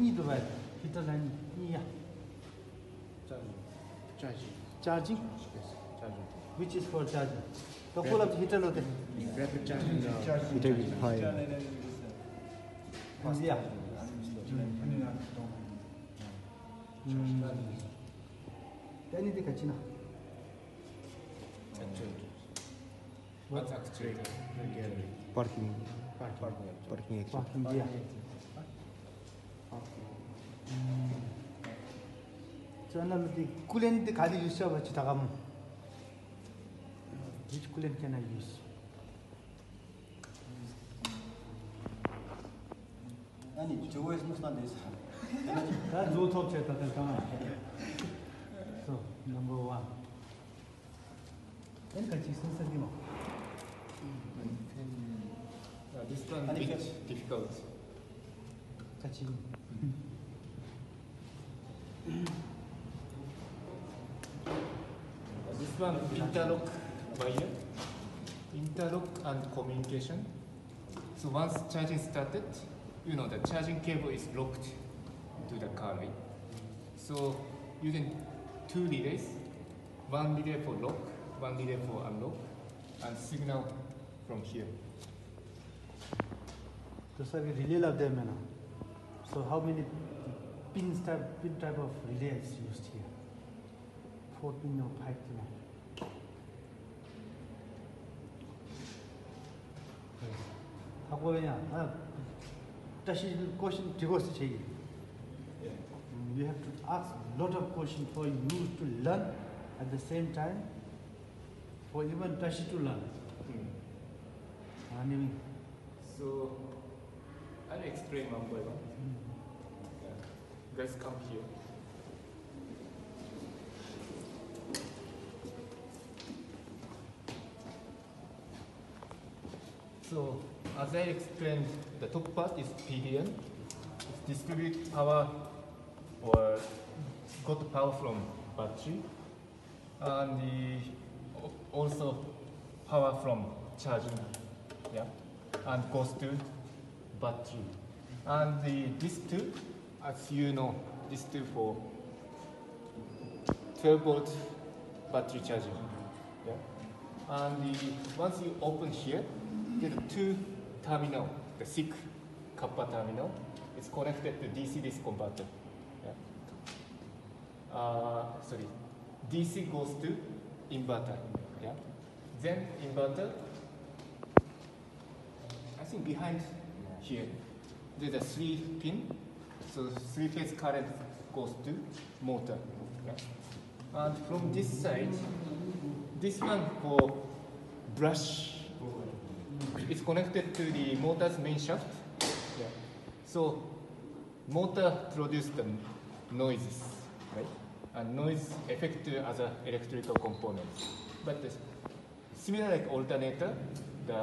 नीद वाले किधर लाइन निया charging charging yes charging which is for charging तो कूल अब हीटर होते हैं रैपिड चार्जिंग हीटर भी हाय या तेरी दिखा चीना What's that street? Parking. Parking. Parking. Parking. Parking. Parking. 저는 the coolant 가지 유스 같이 다가면 which coolant can I use? 아니 저거에서 무슨 안 돼서 That's no talk chat at the time. So number one. Any 같이 순서기 뭐. Uh, this one And if bit you- difficult. 같이 Next one, interlock wire, interlock and communication. So once charging started, you know the charging cable is locked to the car, right? So using two relays, one relay for lock, one relay for unlock, and signal from here. तो sir ये relay लगते हैं ना so how many pin pin type type of relay is 14 or 15. 하고 그냥 아 다시 question 되고서 제기. You have to ask lot of question for you to learn at the same time for even dashi to learn. Hmm. 아니 so I'll explain one by one. Mm. Yeah. Guys come here. So as I explained, the top part is PDM. It distributes power or got power from battery, and the, also power from charging. Yeah and goes to battery. And the, these two, as you know, these two for 12 volt battery charging. Yeah. And the, once you open here, there's two terminal, the SiC kappa terminal. It's connected to DC-DC converter. Yeah. Uh, sorry, DC goes to inverter. Yeah. Then inverter I think behind here, there's a three pin. So three phase current goes to motor. yeah. And from this side, this one for brush. It's connected to the motor's main shaft. Yeah. So motor produces the noises, right? And noise affect the other electrical components. But similar like alternator, the